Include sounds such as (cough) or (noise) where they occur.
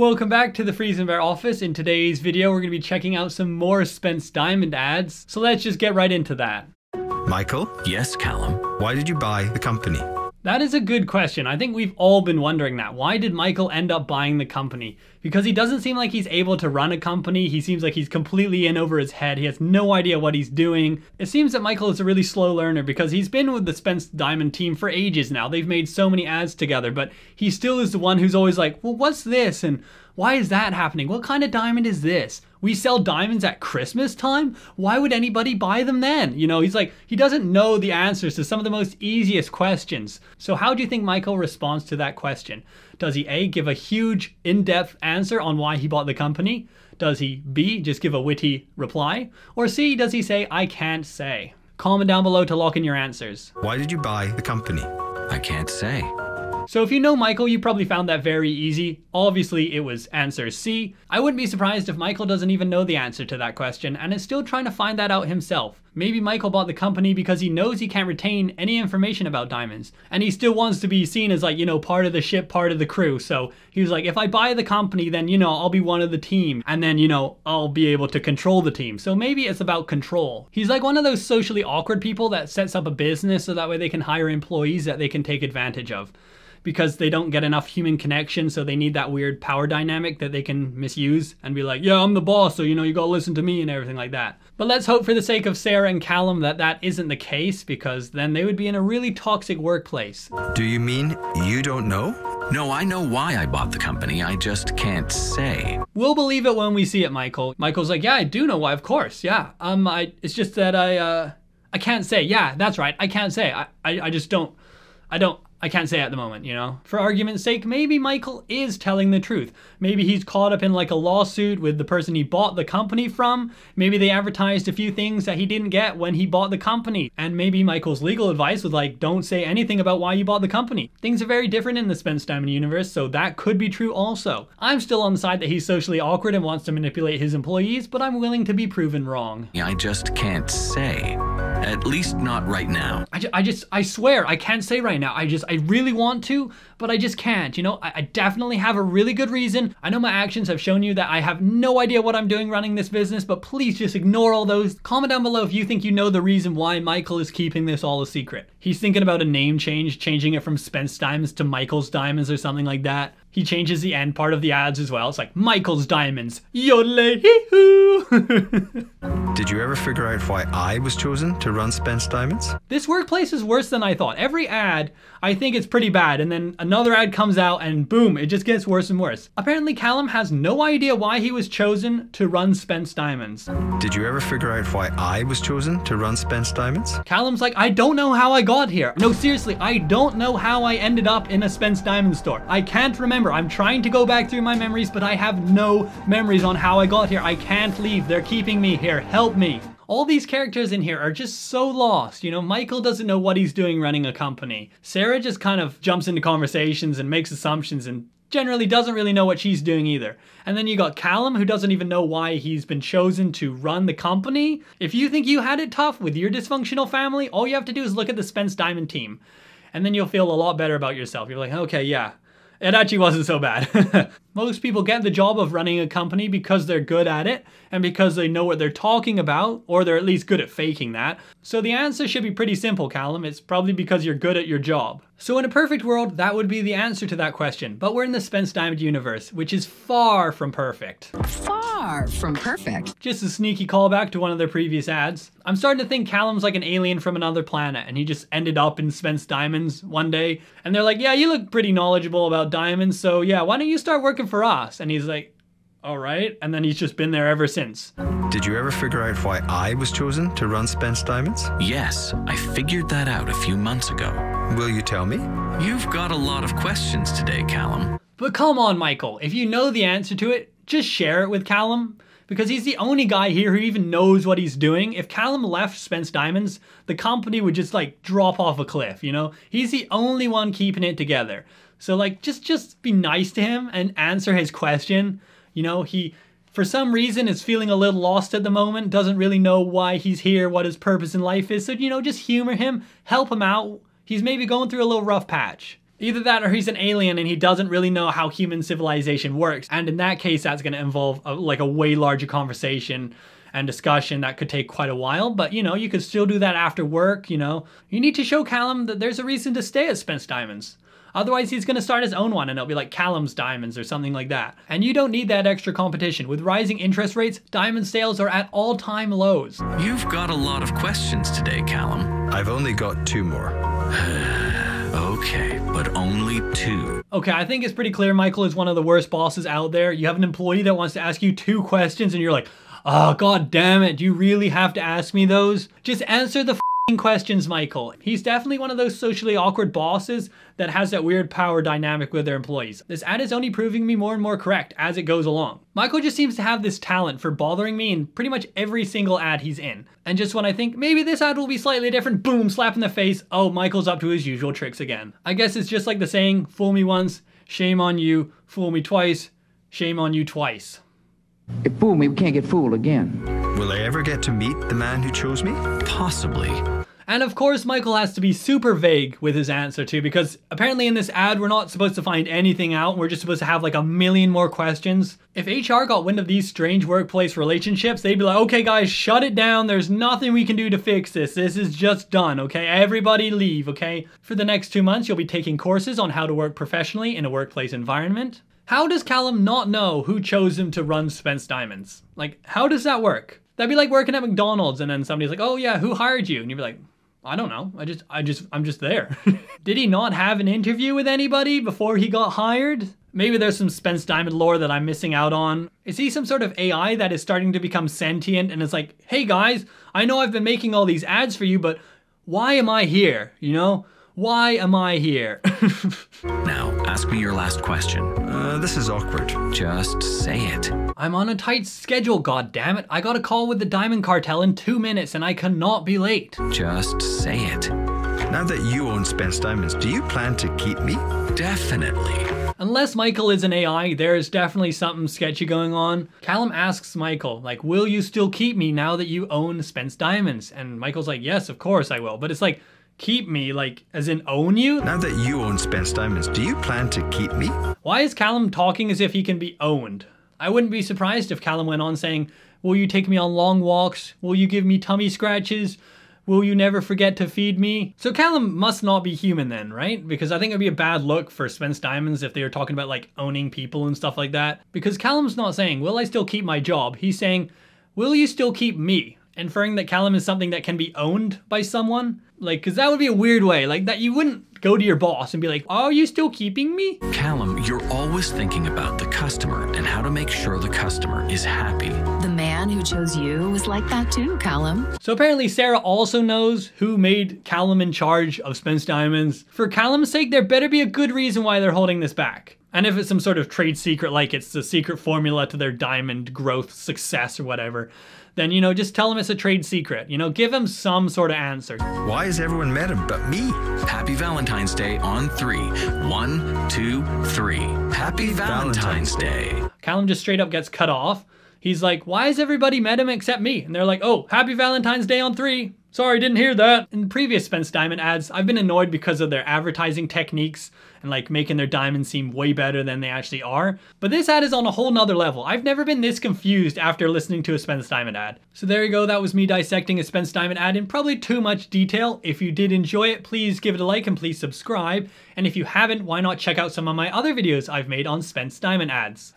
Welcome back to the Freezing Bear office. In today's video, we're going to be checking out some more Spence Diamond ads. So let's just get right into that. Michael, Yes, Callum. why did you buy the company? That is a good question. I think we've all been wondering that. Why did Michael end up buying the company? Because he doesn't seem like he's able to run a company. He seems like he's completely in over his head. He has no idea what he's doing. It seems that Michael is a really slow learner because he's been with the Spence Diamond team for ages now. They've made so many ads together, but he still is the one who's always like, well, what's this? And why is that happening? What kind of diamond is this? We sell diamonds at Christmas time? Why would anybody buy them then? You know, he's like, he doesn't know the answers to some of the most easiest questions. So, how do you think Michael responds to that question? Does he A, give a huge, in depth answer on why he bought the company? Does he B, just give a witty reply? Or C, does he say, I can't say? Comment down below to lock in your answers. Why did you buy the company? I can't say. So if you know Michael, you probably found that very easy. Obviously, it was answer C. I wouldn't be surprised if Michael doesn't even know the answer to that question and is still trying to find that out himself. Maybe Michael bought the company because he knows he can't retain any information about diamonds, and he still wants to be seen as like, you know, part of the ship, part of the crew. So he was like, if I buy the company, then, you know, I'll be one of the team, and then, you know, I'll be able to control the team. So maybe it's about control. He's like one of those socially awkward people that sets up a business so that way they can hire employees that they can take advantage of because they don't get enough human connection, so they need that weird power dynamic that they can misuse and be like, yeah, I'm the boss, so you know, you gotta listen to me and everything like that. But let's hope for the sake of Sarah and Callum that that isn't the case because then they would be in a really toxic workplace. Do you mean you don't know? No, I know why I bought the company. I just can't say. We'll believe it when we see it, Michael. Michael's like, yeah, I do know why, of course, yeah. Um, I, it's just that I, uh, I can't say. Yeah, that's right. I can't say. I, I, I just don't, I don't, I can't say at the moment, you know? For argument's sake, maybe Michael is telling the truth. Maybe he's caught up in like a lawsuit with the person he bought the company from. Maybe they advertised a few things that he didn't get when he bought the company. And maybe Michael's legal advice was like, don't say anything about why you bought the company. Things are very different in the Spence Diamond universe, so that could be true also. I'm still on the side that he's socially awkward and wants to manipulate his employees, but I'm willing to be proven wrong. I just can't say. At least not right now. I, ju- I just, I swear, I can't say right now. I just, I really want to, but I just can't. You know, I, I definitely have a really good reason. I know my actions have shown you that I have no idea what I'm doing running this business, but please just ignore all those. Comment down below if you think you know the reason why Michael is keeping this all a secret. He's thinking about a name change, changing it from Spence Diamonds to Michael's Diamonds or something like that. He changes the end part of the ads as well. It's like Michael's Diamonds. Yodelay hee hoo. (laughs) Did you ever figure out why I was chosen to run Spence Diamonds? This workplace is worse than I thought. Every ad, I think it's pretty bad, and then another ad comes out, and boom, it just gets worse and worse. Apparently, Callum has no idea why he was chosen to run Spence Diamonds. Did you ever figure out why I was chosen to run Spence Diamonds? Callum's like, I don't know how I got here. No, seriously, I don't know how I ended up in a Spence Diamond store. I can't remember. I'm trying to go back through my memories, but I have no memories on how I got here. I can't leave. They're keeping me here. Help me. All these characters in here are just so lost. You know, Michael doesn't know what he's doing running a company. Sarah just kind of jumps into conversations and makes assumptions and generally doesn't really know what she's doing either. And then you got Callum, who doesn't even know why he's been chosen to run the company. If you think you had it tough with your dysfunctional family, all you have to do is look at the Spence Diamond team. And then you'll feel a lot better about yourself. You're like, okay, yeah, it actually wasn't so bad. (laughs) Most people get the job of running a company because they're good at it and because they know what they're talking about, or they're at least good at faking that. So the answer should be pretty simple, Callum. It's probably because you're good at your job. So in a perfect world, that would be the answer to that question. But we're in the Spence Diamond universe, which is far from perfect. Far from perfect. Just a sneaky callback to one of their previous ads. I'm starting to think Callum's like an alien from another planet, and he just ended up in Spence Diamonds one day. And they're like, yeah, you look pretty knowledgeable about diamonds, so yeah, why don't you start working for us? And he's like, all right. And then he's just been there ever since. Did you ever figure out why I was chosen to run Spence Diamonds? Yes, I figured that out a few months ago. Will you tell me? You've got a lot of questions today, Callum. But come on, Michael. If you know the answer to it, just share it with Callum. Because he's the only guy here who even knows what he's doing. If Callum left Spence Diamonds, the company would just like drop off a cliff, you know? He's the only one keeping it together. So like just just be nice to him and answer his question. You know, he for some reason is feeling a little lost at the moment, doesn't really know why he's here, what his purpose in life is. So, you know, just humor him, help him out. He's maybe going through a little rough patch. Either that or he's an alien and he doesn't really know how human civilization works. And in that case, that's going to involve a, like a way larger conversation and discussion that could take quite a while. But you know, you could still do that after work. You know, you need to show Callum that there's a reason to stay at Spence Diamonds. Otherwise, he's gonna start his own one and it'll be like Callum's Diamonds or something like that. And you don't need that extra competition. With rising interest rates, diamond sales are at all time lows. You've got a lot of questions today, Callum. I've only got two more. (sighs) Okay, but only two. Okay, I think it's pretty clear Michael is one of the worst bosses out there. You have an employee that wants to ask you two questions and you're like, ah, oh, god damn it, do you really have to ask me those? Just answer the questions, Michael. He's definitely one of those socially awkward bosses that has that weird power dynamic with their employees. This ad is only proving me more and more correct as it goes along. Michael just seems to have this talent for bothering me in pretty much every single ad he's in. And just when I think maybe this ad will be slightly different, boom, slap in the face, oh, Michael's up to his usual tricks again. I guess it's just like the saying, fool me once, shame on you, fool me twice, shame on you twice. If fool me, we can't get fooled again. Will I ever get to meet the man who chose me? Possibly. And of course, Michael has to be super vague with his answer too, because apparently in this ad, we're not supposed to find anything out. We're just supposed to have like a million more questions. If HR got wind of these strange workplace relationships, they'd be like, okay, guys, shut it down. There's nothing we can do to fix this. This is just done, okay? Everybody leave, okay? For the next two months, you'll be taking courses on how to work professionally in a workplace environment. How does Callum not know who chose him to run Spence Diamonds? Like, how does that work? That'd be like working at McDonald's and then somebody's like, oh yeah, who hired you? And you'd be like, I don't know. I just, I just, I'm just there. (laughs) Did he not have an interview with anybody before he got hired? Maybe there's some Spence Diamond lore that I'm missing out on. Is he some sort of AI that is starting to become sentient and is like, hey guys, I know I've been making all these ads for you, but why am I here? You know? Why am I here? (laughs) now, ask me your last question. Uh, this is awkward. Just say it. I'm on a tight schedule, God damn it! I got a call with the Diamond Cartel in two minutes and I cannot be late. Just say it. Now that you own Spence Diamonds, do you plan to keep me? Definitely. Unless Michael is an AI, there is definitely something sketchy going on. Callum asks Michael, like, will you still keep me now that you own Spence Diamonds? And Michael's like, yes, of course I will. But it's like, keep me, like, as in own you? Now that you own Spence Diamonds, do you plan to keep me? Why is Callum talking as if he can be owned? I wouldn't be surprised if Callum went on saying, Will you take me on long walks? Will you give me tummy scratches? Will you never forget to feed me? So Callum must not be human then, right? Because I think it'd be a bad look for Spence Diamonds if they were talking about like owning people and stuff like that. Because Callum's not saying, Will I still keep my job? He's saying, Will you still keep me? Inferring that Callum is something that can be owned by someone. Like, cause that would be a weird way. Like that you wouldn't go to your boss and be like, are you still keeping me? Callum, you're always thinking about the customer and how to make sure the customer is happy. The man who chose you was like that too, Callum. So apparently Sarah also knows who made Callum in charge of Spence Diamonds. For Callum's sake, there better be a good reason why they're holding this back. And if it's some sort of trade secret, like it's the secret formula to their diamond growth success or whatever, then, you know, just tell him it's a trade secret. You know, give him some sort of answer. Why has everyone met him but me? Happy Valentine's Day on three. One, two, three. Happy Valentine's Day. Callum just straight up gets cut off. He's like, why has everybody met him except me? And they're like, oh, happy Valentine's Day on three. Sorry, didn't hear that. In previous Spence Diamond ads, I've been annoyed because of their advertising techniques and like making their diamonds seem way better than they actually are. But this ad is on a whole nother level. I've never been this confused after listening to a Spence Diamond ad. So there you go, that was me dissecting a Spence Diamond ad in probably too much detail. If you did enjoy it, please give it a like and please subscribe. And if you haven't, why not check out some of my other videos I've made on Spence Diamond ads.